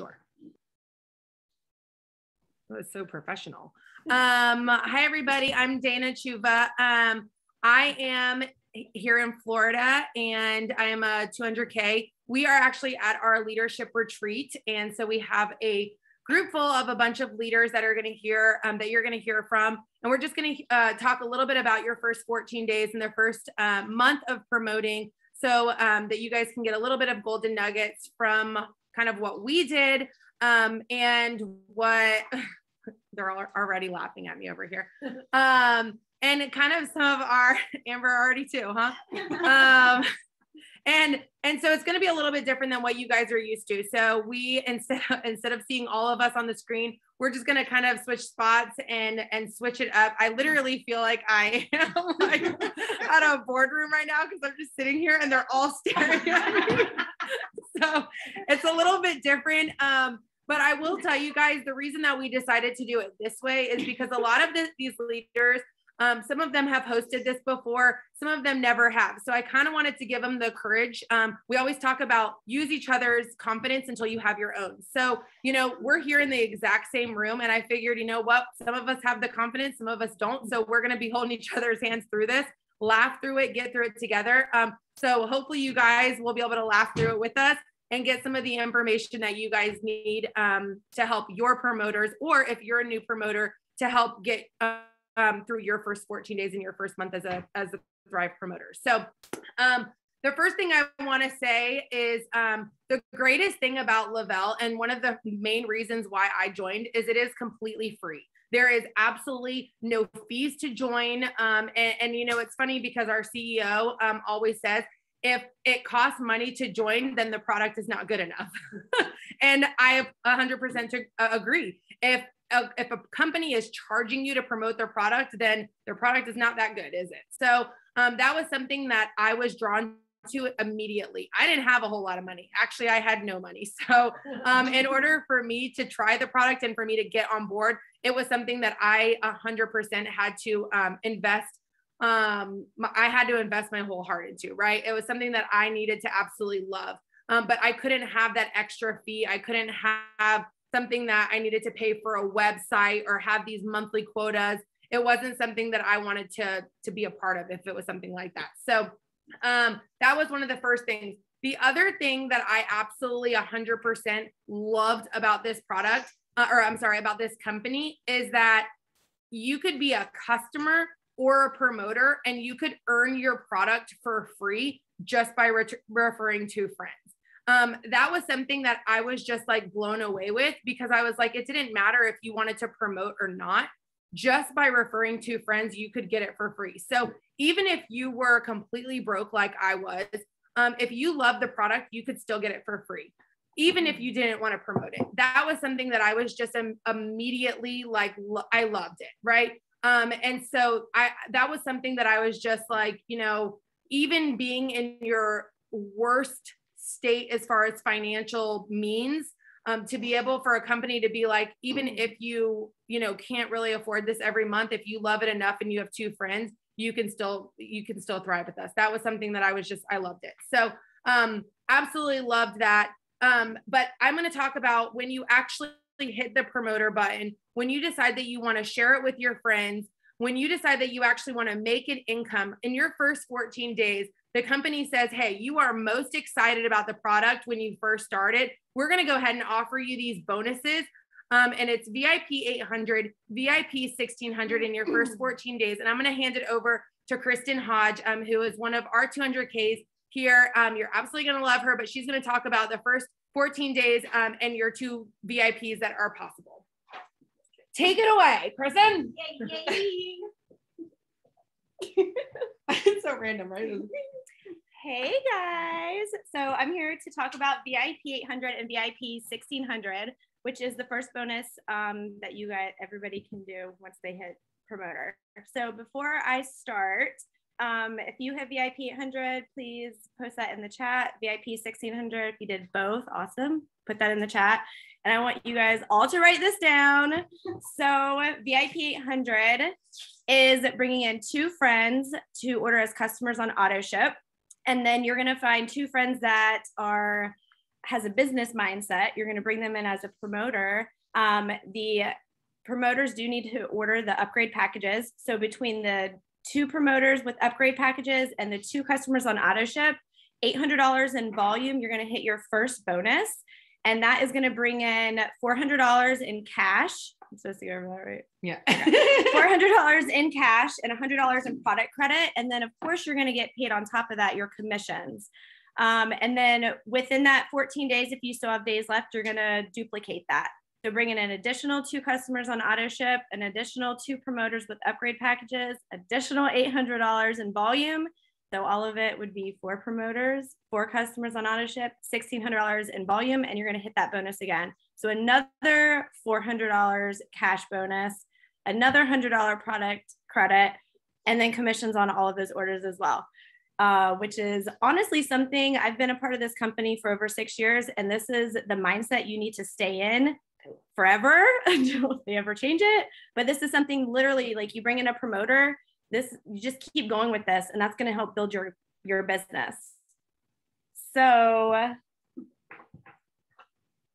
Sure. That was so professional. Um, hi everybody. I'm Dana Chuva. Um, I am here in Florida and I am a 200K. We are actually at our leadership retreat. And so we have a group full of a bunch of leaders that are going to hear um, that you're going to hear from and we're just going to uh, talk a little bit about your first 14 days and the first uh, month of promoting so um, that you guys can get a little bit of golden nuggets from kind of what we did um, and what they're already laughing at me over here. Um, and kind of some of our amber already too huh? Um, and and so it's going to be a little bit different than what you guys are used to. So we instead of, instead of seeing all of us on the screen we're just going to kind of switch spots and and switch it up. I literally feel like i am like at a boardroom right now because i'm just sitting here and they're all staring at me so it's a little bit different um but I will tell you guys the reason that we decided to do it this way is because a lot of the, these leaders um, some of them have hosted this before, some of them never have. So I kind of wanted to give them the courage. Um, we always talk about use each other's confidence until you have your own. So, you know, we're here in the exact same room. And I figured, you know what? Some of us have the confidence, some of us don't. So we're going to be holding each other's hands through this, laugh through it, get through it together. Um, so hopefully you guys will be able to laugh through it with us and get some of the information that you guys need um, to help your promoters, or if you're a new promoter, to help get. Um, through your first 14 days in your first month as a as a Thrive promoter. So um, the first thing I want to say is um, the greatest thing about Le-Vel, and one of the main reasons why I joined, is it is completely free. There is absolutely no fees to join. Um, and, and, you know, it's funny because our CEO um, always says, if it costs money to join, then the product is not good enough. and I 100% agree. If a, if a company is charging you to promote their product, then their product is not that good, is it? So um, that was something that I was drawn to immediately. I didn't have a whole lot of money. Actually, I had no money. So, um, in order for me to try the product and for me to get on board, it was something that I 100% had to um, invest. Um, I had to invest my whole heart into, right? It was something that I needed to absolutely love. Um, but I couldn't have that extra fee. I couldn't have something that I needed to pay for a website or have these monthly quotas. It wasn't something that I wanted to to be a part of if it was something like that. So um, that was one of the first things. The other thing that I absolutely 100% loved about this product, uh, or I'm sorry, about this company, is that you could be a customer or a promoter and you could earn your product for free just by re- referring to friends um, that was something that I was just like blown away with because I was like, it didn't matter if you wanted to promote or not. Just by referring to friends, you could get it for free. So even if you were completely broke like I was, um, if you love the product, you could still get it for free, even if you didn't want to promote it. That was something that I was just um, immediately like, lo- I loved it, right? Um, and so I that was something that I was just like, you know, even being in your worst state as far as financial means um, to be able for a company to be like even mm-hmm. if you you know can't really afford this every month if you love it enough and you have two friends you can still you can still thrive with us. That was something that i was just i loved it. So um absolutely loved that. Um but i'm going to talk about when you actually hit the promoter button when you decide that you want to share it with your friends when you decide that you actually want to make an income in your first 14 days the company says, Hey, you are most excited about the product when you first started. We're going to go ahead and offer you these bonuses. Um, and it's VIP 800, VIP 1600 in your first 14 days. And I'm going to hand it over to Kristen Hodge, um, who is one of our 200Ks here. Um, you're absolutely going to love her, but she's going to talk about the first 14 days um, and your two VIPs that are possible. Take it away, Kristen. Yay, yay. it's so random, right? Hey guys. So I'm here to talk about VIP 800 and VIP 1600, which is the first bonus um, that you guys, everybody can do once they hit promoter. So before I start, um, if you have VIP 800, please post that in the chat. VIP 1600, if you did both, awesome. Put that in the chat. And I want you guys all to write this down. So VIP 800 is bringing in two friends to order as customers on auto ship and then you're going to find two friends that are has a business mindset, you're going to bring them in as a promoter. Um, the promoters do need to order the upgrade packages. So between the two promoters with upgrade packages and the two customers on auto ship, $800 in volume, you're going to hit your first bonus. And that is going to bring in $400 in cash. I'm supposed to go over that, right? Yeah. $400 in cash and $100 in product credit. And then, of course, you're going to get paid on top of that your commissions. Um, and then within that 14 days, if you still have days left, you're going to duplicate that. So bringing in additional two customers on auto ship, an additional two promoters with upgrade packages, additional $800 in volume. So all of it would be four promoters, four customers on auto ship, $1,600 in volume, and you're going to hit that bonus again. So another $400 cash bonus, another $100 product credit, and then commissions on all of those orders as well. Uh, which is honestly something I've been a part of this company for over six years. And this is the mindset you need to stay in forever until they ever change it. But this is something literally like you bring in a promoter, this you just keep going with this, and that's going to help build your your business. So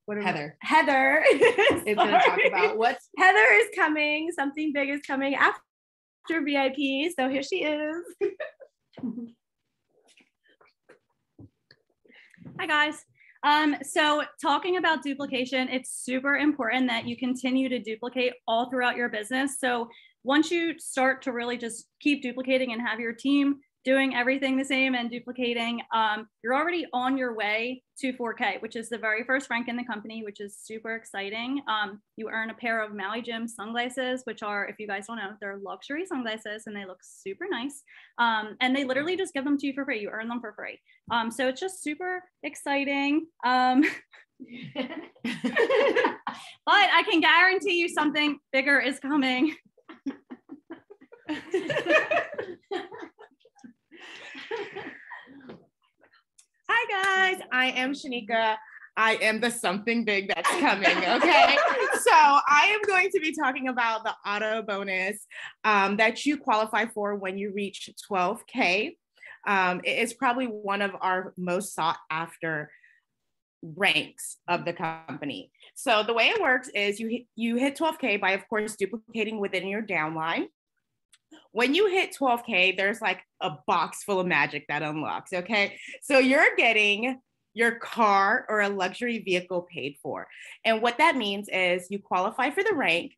what Heather. We, Heather is going to talk about what's Heather is coming. Something big is coming after VIP. So here she is. Hi guys. Um, so talking about duplication, it's super important that you continue to duplicate all throughout your business. So once you start to really just keep duplicating and have your team doing everything the same and duplicating, um, you're already on your way to 4K, which is the very first rank in the company, which is super exciting. Um, you earn a pair of Maui Jim sunglasses, which are, if you guys don't know, they're luxury sunglasses and they look super nice. Um, and they literally just give them to you for free. You earn them for free. Um, so it's just super exciting. Um, but I can guarantee you something bigger is coming. Hi guys, I am Shanika. I am the something big that's coming. Okay. so I am going to be talking about the auto bonus um, that you qualify for when you reach 12K. Um, it is probably one of our most sought after ranks of the company. So the way it works is you you hit 12K by, of course, duplicating within your downline when you hit 12K, there's like a box full of magic that unlocks. Okay. So you're getting your car or a luxury vehicle paid for. And what that means is you qualify for the rank.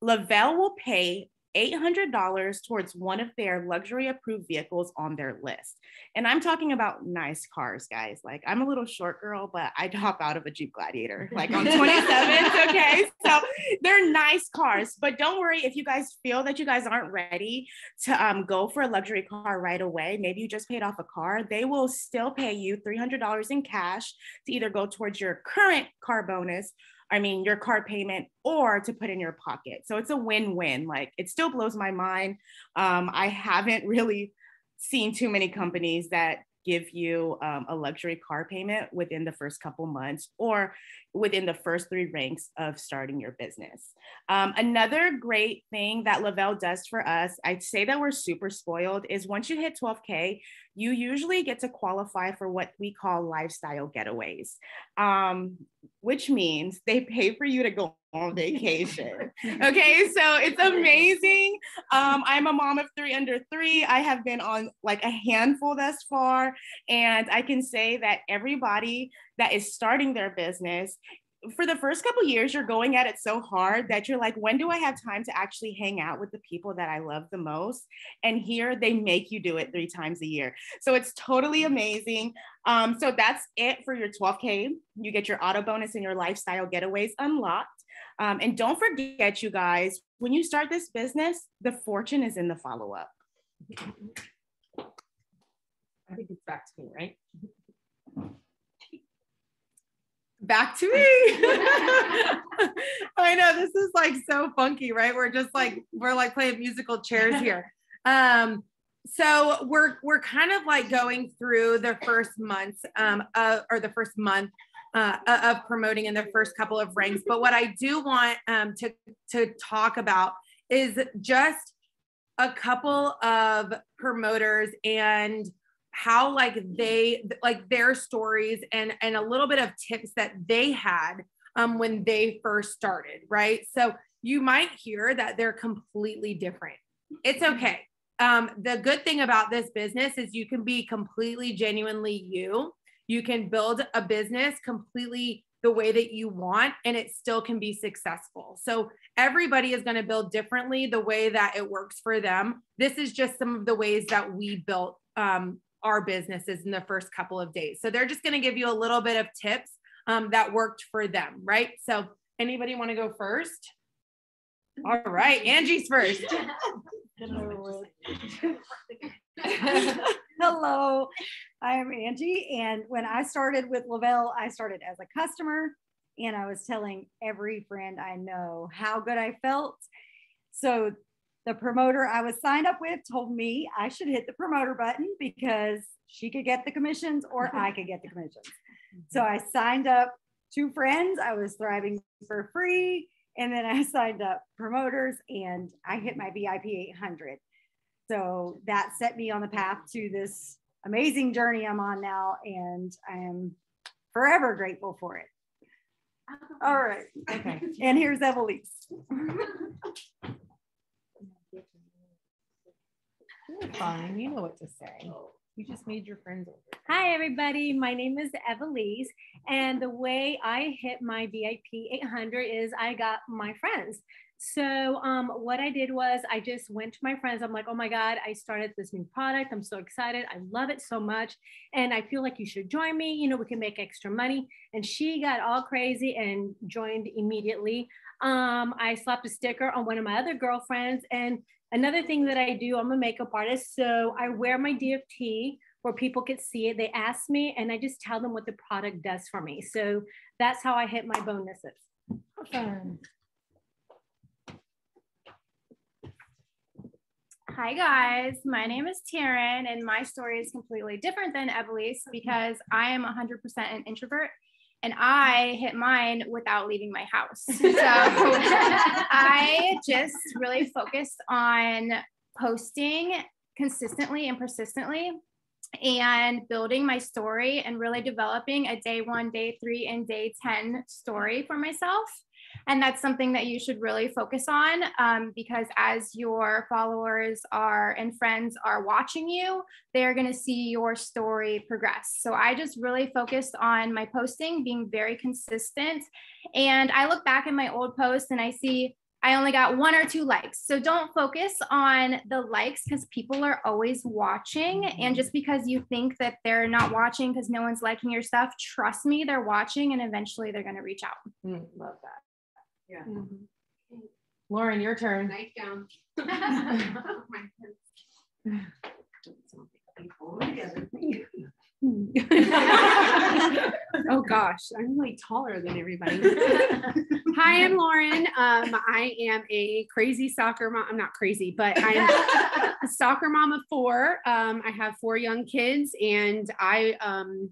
Le-Vel will pay $800 towards one of their luxury approved vehicles on their list. And I'm talking about nice cars, guys. Like I'm a little short girl, but I'd hop out of a Jeep Gladiator like on 27th. okay. So they're nice cars, but don't worry if you guys feel that you guys aren't ready to um, go for a luxury car right away. Maybe you just paid off a car. They will still pay you $300 in cash to either go towards your current car bonus I mean, your car payment or to put in your pocket. So it's a win win. Like it still blows my mind. Um, I haven't really seen too many companies that give you um, a luxury car payment within the first couple months or within the first three ranks of starting your business. Um, another great thing that Le-Vel does for us, I'd say that we're super spoiled, is once you hit 12K, you usually get to qualify for what we call lifestyle getaways, um, which means they pay for you to go on vacation. okay, so it's amazing. Um, I'm a mom of three under three. I have been on like a handful thus far, and I can say that everybody that is starting their business for the first couple years you're going at it so hard that you're like when do i have time to actually hang out with the people that i love the most? And here they make you do it three times a year. So it's totally amazing. Um, so that's it for your 12k you get your auto bonus and your lifestyle getaways unlocked. Um, and don't forget you guys when you start this business the fortune is in the follow-up. I think it's back to me right back to me. I know this is like so funky, right? We're just like we're like playing musical chairs here. Um, so we're we're kind of like going through the first months um, uh, or the first month uh, of promoting in the first couple of ranks. But what I do want um, to to talk about is just a couple of promoters and how like they like their stories and and a little bit of tips that they had um when they first started, right? So you might hear that they're completely different. It's okay. Um, the good thing about this business is you can be completely genuinely you. You can build a business completely the way that you want and it still can be successful. So everybody is going to build differently the way that it works for them. This is just some of the ways that we built um, our businesses in the first couple of days. So they're just going to give you a little bit of tips um, that worked for them, right? So anybody want to go first? All right, Angie's first. Hello, I am Angie. And when I started with Le-Vel, I started as a customer and I was telling every friend I know how good I felt. So the promoter I was signed up with told me I should hit the promoter button because she could get the commissions or I could get the commissions. So mm-hmm. I signed up two friends. I was thriving for free. And then I signed up promoters and I hit my VIP 800. So that set me on the path to this amazing journey I'm on now. And I am forever grateful for it. All right. Okay. And here's Evelise. Fine, you know what to say. You just made your friends over. Hi, everybody. My name is Evelise. And the way I hit my VIP 800 is I got my friends. So um, what I did was I just went to my friends. I'm like, oh my God, I started this new product. I'm so excited. I love it so much. And I feel like you should join me. You know, we can make extra money. And she got all crazy and joined immediately. Um, I slapped a sticker on one of my other girlfriends. And another thing that I do, I'm a makeup artist. So I wear my DFT where people could see it. They ask me and I just tell them what the product does for me. So that's how I hit my bonuses. Awesome. Hi guys, my name is Taryn and my story is completely different than Evelise because I am 100% an introvert and I hit mine without leaving my house. So I just really focused on posting consistently and persistently and building my story and really developing a day one, day three, and day 10 story for myself. And that's something that you should really focus on um, because as your followers are and friends are watching you, they're going to see your story progress. So I just really focused on my posting, being very consistent. And I look back at my old posts and I see I only got one or two likes. So don't focus on the likes because people are always watching. And just because you think that they're not watching because no one's liking your stuff, trust me, they're watching and eventually they're going to reach out. Mm, love that. Yeah. Mm-hmm. Lauren, your turn. Knife down. oh gosh, I'm like taller than everybody. Hi, I'm Lauren. Um, I am a crazy soccer mom. I'm not crazy, but I'm a soccer mom of four. Um, I have four young kids, and I um,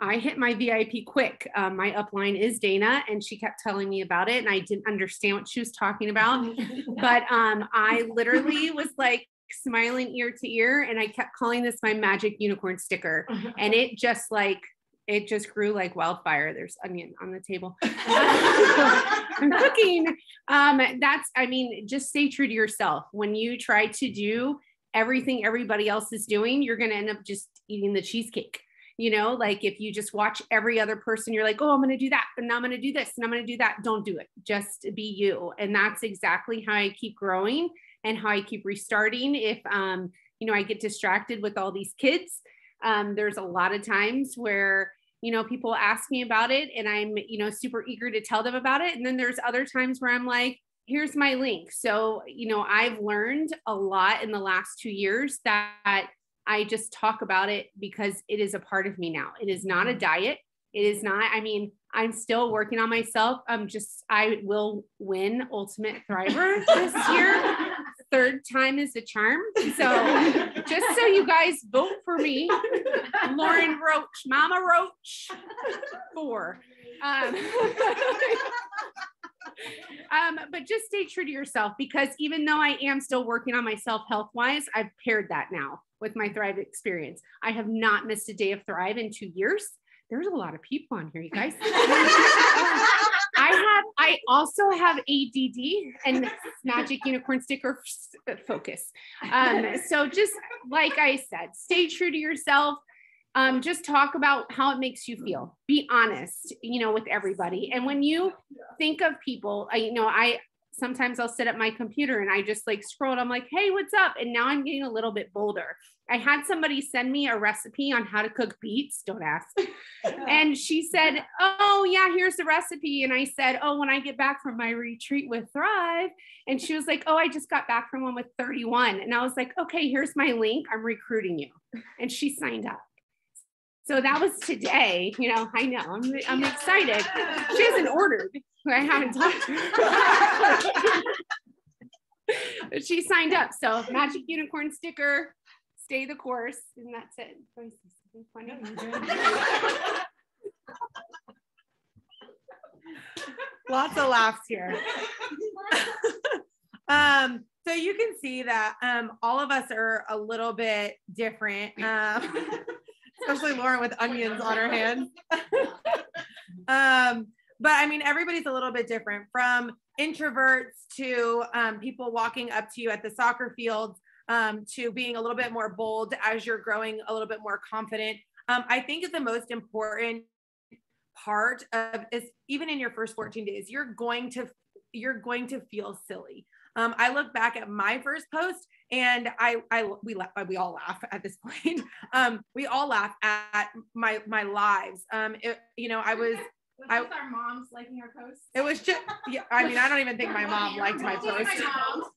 I hit my VIP quick. Um, my upline is Dana, and she kept telling me about it, and I didn't understand what she was talking about. but um, I literally was like smiling ear to ear, and I kept calling this my magic unicorn sticker, and it just like it just grew like wildfire. There's onion on the table. I'm cooking. Um, that's, I mean, just stay true to yourself. When you try to do everything everybody else is doing, you're going to end up just eating the cheesecake you know like if you just watch every other person you're like oh i'm going to do that and i'm going to do this and i'm going to do that don't do it. Just be you and that's exactly how i keep growing and how i keep restarting if um you know i get distracted with all these kids. Um there's a lot of times where you know people ask me about it and i'm you know super eager to tell them about it and then there's other times where i'm like here's my link. So you know i've learned a lot in the last two years that I just talk about it because it is a part of me now. It is not a mm-hmm. diet. It is not, I mean, I'm still working on myself. I'm just, I will win Ultimate Thriver this year. Third time is the charm. So just so you guys vote for me, Lauren Roach, Mama Roach, four. Um, um, but just stay true to yourself because even though I am still working on myself health wise, I've paired that now with my Thrive experience. I have not missed a day of Thrive in two years. There's a lot of people on here, you guys. I have, I also have ADD and magic unicorn sticker focus. Um, so just like I said, stay true to yourself. Um, just talk about how it makes you feel. Be honest, you know, with everybody. And when you think of people, I, you know, I sometimes I'll sit at my computer and I just like scroll and I'm like, hey, what's up? And now I'm getting a little bit bolder. I had somebody send me a recipe on how to cook beets. Don't ask. and she said, Oh, yeah, here's the recipe. And I said, Oh, when I get back from my retreat with Thrive. And she was like, Oh, I just got back from one with 31. And I was like, Okay, here's my link. I'm recruiting you. And she signed up. So that was today. You know, I know I'm, I'm excited. She hasn't ordered. I haven't talked. but she signed up. So magic unicorn sticker, stay the course, and that's it. Lots of laughs here. um, so you can see that um, all of us are a little bit different, um, especially Lauren with onions on her hands. um, but I mean, everybody's a little bit different from introverts to um, people walking up to you at the soccer fields um, to being a little bit more bold as you're growing a little bit more confident. Um, I think the most important part of is even in your first 14 days, you're going to you're going to feel silly. Um, I look back at my first post and I, I, we, we all laugh at this point. Um, we all laugh at my, my lives. Um, it, you know, I was, Was I- our moms liking our posts? it was just, yeah, I mean, I don't even think my mom liked my post.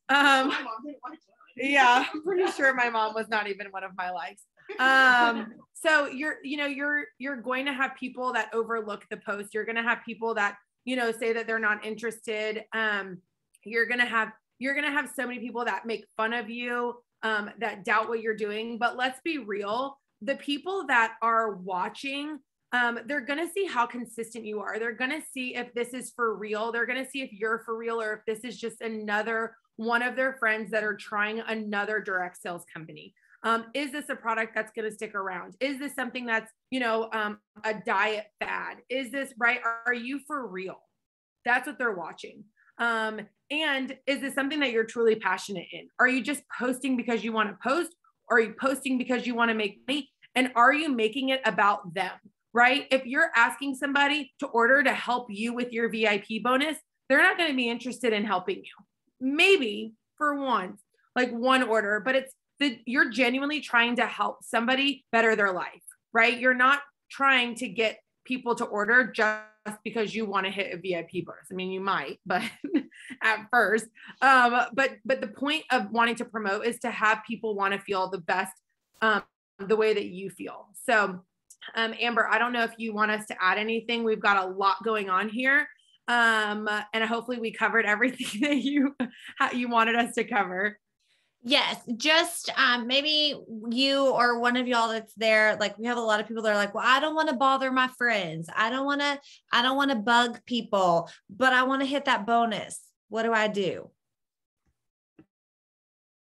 Um, My mom didn't like it. yeah, I'm pretty sure my mom was not even one of my likes. Um, so you're, you know, you're you're going to have people that overlook the post. You're going to have people that, you know, say that they're not interested. Um, you're going to have you're going to have so many people that make fun of you, um, that doubt what you're doing. But let's be real, the people that are watching um, they're going to see how consistent you are. They're going to see if this is for real. They're going to see if you're for real or if this is just another one of their friends that are trying another direct sales company. Um, is this a product that's going to stick around? Is this something that's, you know, um, a diet fad? Is this right? Are, are you for real? That's what they're watching. Um, and is this something that you're truly passionate in? Are you just posting because you want to post? Or are you posting because you want to make money? And are you making it about them? Right? If you're asking somebody to order to help you with your VIP bonus, they're not going to be interested in helping you. Maybe for one, like one order, but it's that you're genuinely trying to help somebody better their life, right? You're not trying to get people to order just because you want to hit a VIP burst. I mean, you might, but at first, um, but but the point of wanting to promote is to have people want to feel the best, um, the way that you feel. So, um, Amber, I don't know if you want us to add anything. We've got a lot going on here, um, and hopefully we covered everything that you you wanted us to cover. Yes, just um, maybe you or one of y'all that's there. Like we have a lot of people that are like, "Well, I don't want to bother my friends. I don't want to. I don't want to bug people, but I want to hit that bonus. What do I do?"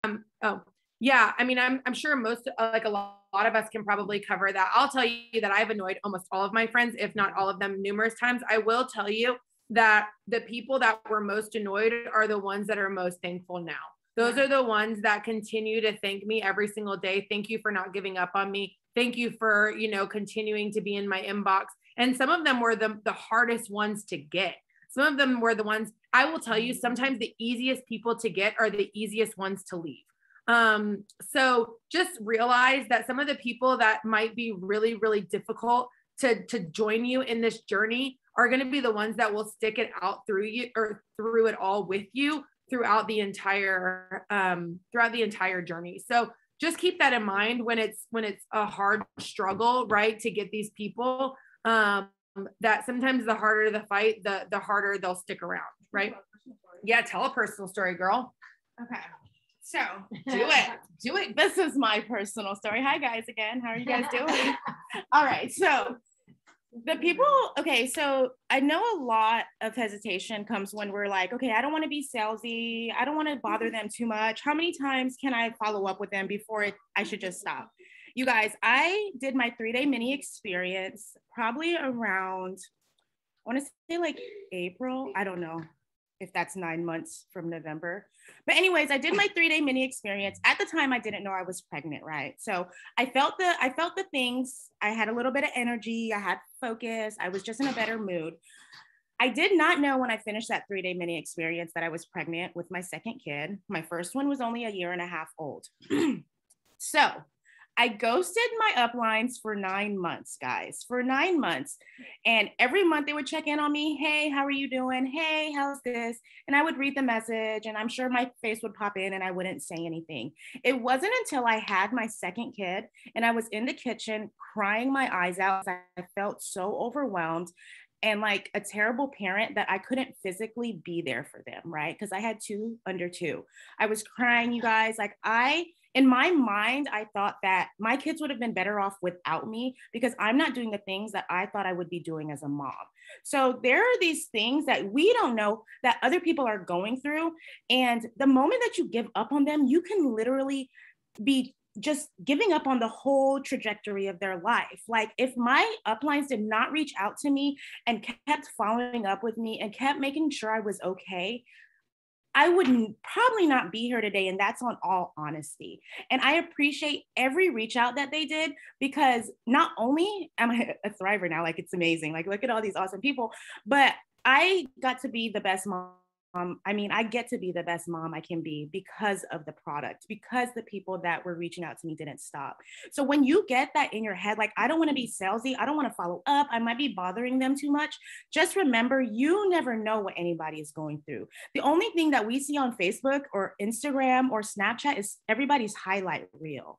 Um. Oh, yeah. I mean, I'm, I'm sure most, like a lot, lot of us can probably cover that. I'll tell you that I've annoyed almost all of my friends, if not all of them, numerous times. I will tell you that the people that were most annoyed are the ones that are most thankful now. Those are the ones that continue to thank me every single day. Thank you for not giving up on me. Thank you for, you know, continuing to be in my inbox. And some of them were the, the hardest ones to get. Some of them were the ones I will tell you sometimes the easiest people to get are the easiest ones to leave. Um, so just realize that some of the people that might be really, really difficult to, to join you in this journey are going to be the ones that will stick it out through you or through it all with you throughout the entire um, throughout the entire journey. So just keep that in mind when it's when it's a hard struggle, right? To get these people um, that sometimes the harder the fight, the the harder they'll stick around, right? Yeah, tell a personal story, girl. Okay. So do it. Do it. This is my personal story. Hi guys again. How are you guys doing? All right. So the people okay so i know a lot of hesitation comes when we're like okay i don't want to be salesy i don't want to bother mm-hmm. them too much. How many times can i follow up with them before it, i should just stop? You guys i did my three day mini experience probably around i want to say like april i don't know if that's nine months from November. But anyways, I did my three day mini experience. At the time, I didn't know I was pregnant, right? So I felt the I felt the things. I had a little bit of energy. I had focus. I was just in a better mood. I did not know when I finished that three day mini experience that I was pregnant with my second kid. My first one was only a year and a half old. so I ghosted my uplines for nine months, guys, for nine months. And every month they would check in on me. Hey, how are you doing? Hey, how's this? And I would read the message and I'm sure my face would pop in and I wouldn't say anything. It wasn't until I had my second kid and I was in the kitchen crying my eyes out. I felt so overwhelmed and like a terrible parent that I couldn't physically be there for them, right? Because I had two under two. I was crying, you guys. Like, I in my mind, I thought that my kids would have been better off without me because I'm not doing the things that I thought I would be doing as a mom. So there are these things that we don't know that other people are going through. And the moment that you give up on them, you can literally be just giving up on the whole trajectory of their life. Like if my uplines did not reach out to me and kept following up with me and kept making sure I was okay, I wouldn't probably not be here today. And that's on all honesty. And I appreciate every reach out that they did because not only am I a thriver now, like it's amazing, like look at all these awesome people, but I got to be the best mom um, I mean, I get to be the best mom I can be because of the product, because the people that were reaching out to me didn't stop. So when you get that in your head, like, I don't want to be salesy, I don't want to follow up, I might be bothering them too much. Just remember, you never know what anybody is going through. The only thing that we see on Facebook or Instagram or Snapchat is everybody's highlight reel.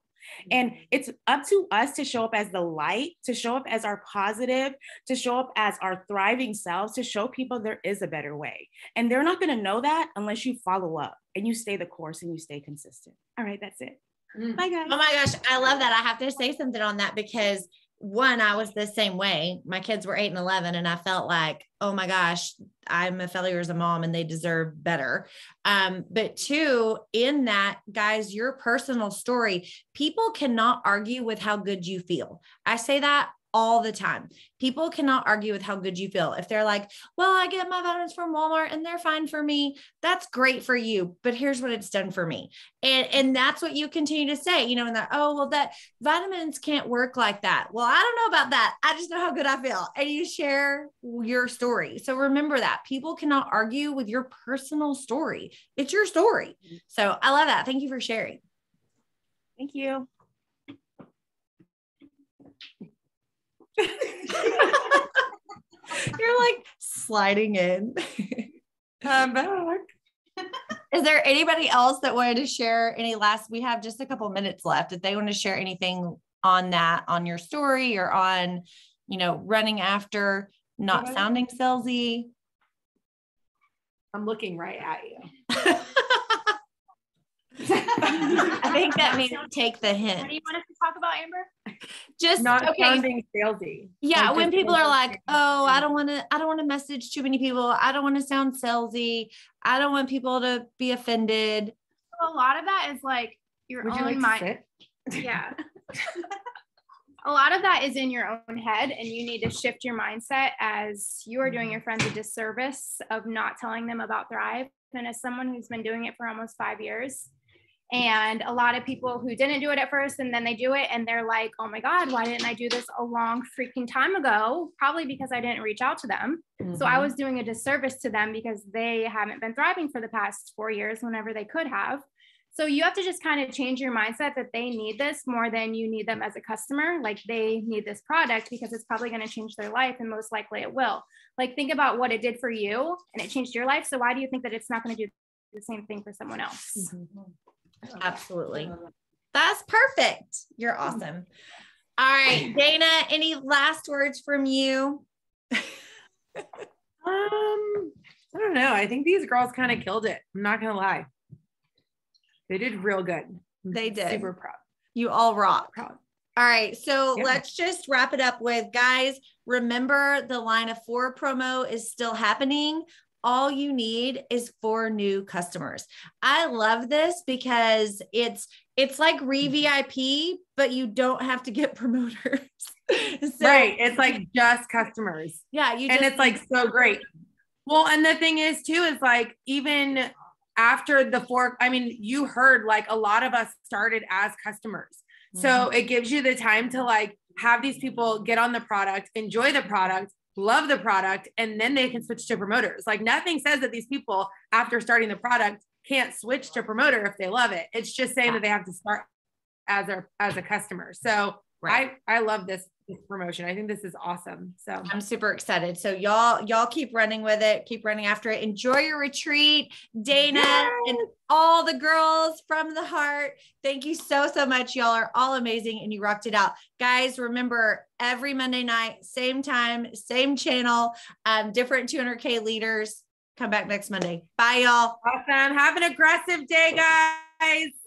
And it's up to us to show up as the light, to show up as our positive, to show up as our thriving selves, to show people there is a better way. And they're not going to know that unless you follow up and you stay the course and you stay consistent. All right, that's it. Mm. Bye, guys. Oh my gosh, I love that. I have to say something on that because one, I was the same way. My kids were eight and 11, and I felt like, oh my gosh, I'm a failure as a mom and they deserve better. Um, but two, in that, guys, your personal story, people cannot argue with how good you feel. I say that all the time. People cannot argue with how good you feel. If they're like, well, I get my vitamins from Walmart and they're fine for me, that's great for you. But here's what it's done for me. And, and that's what you continue to say, you know, and that, oh, well, that vitamins can't work like that. Well, I don't know about that. I just know how good I feel. And you share your story. So remember that people cannot argue with your personal story. It's your story. Mm-hmm. So I love that. Thank you for sharing. Thank you. You're like sliding in. Come back. Is there anybody else that wanted to share any last? We have just a couple minutes left. If they want to share anything on that, on your story or on, you know, running after not sounding salesy. I'm looking right at you. I think that means take the hint. What do you want us to talk about, Amber? Just not okay. sounding salesy. Yeah, when people are like, "Oh, I don't want to, I don't want to message too many people. I don't want to sound salesy. I don't want people to be offended." A lot of that is like your Would own you like mind. Yeah. a lot of that is in your own head, and you need to shift your mindset as you are doing mm-hmm. your friends a disservice of not telling them about Thrive. And as someone who's been doing it for almost five years, and a lot of people who didn't do it at first and then they do it and they're like, oh my God, why didn't I do this a long freaking time ago? Probably because I didn't reach out to them. Mm-hmm. So I was doing a disservice to them because they haven't been thriving for the past four years whenever they could have. So you have to just kind of change your mindset that they need this more than you need them as a customer. Like they need this product because it's probably going to change their life and most likely it will. Like think about what it did for you and it changed your life. So why do you think that it's not going to do the same thing for someone else? Mm-hmm. Absolutely. That's perfect. You're awesome. All right, Dana, any last words from you? um, I don't know. I think these girls kind of killed it. I'm not gonna lie. They did real good. They did. Super proud. You all rock. Proud. All right. So Yeah. let's just wrap it up with guys. Remember the line of four promo is still happening. All you need is four new customers. I love this because it's it's like re VIP, but you don't have to get promoters. So, right. It's like just customers. Yeah, you and it's like so great. Well, and the thing is too is like even after the fork, I mean, you heard like a lot of us started as customers. So Mm-hmm. it gives you the time to like have these people get on the product, enjoy the product, love the product, and then they can switch to promoters. Like nothing says that these people after starting the product can't switch to promoter if they love it. It's just saying that they have to start as a as a customer. So Right. I I love this, promotion. I think this is awesome. So I'm super excited. So y'all, y'all keep running with it, keep running after it. Enjoy your retreat, Dana and all the girls from the heart. Thank you so so much. Y'all are all amazing and you rocked it out, guys. Remember every Monday night, same time, same channel, um, different 200k leaders. Come back next Monday. Bye, y'all. awesome. Have an aggressive day, guys.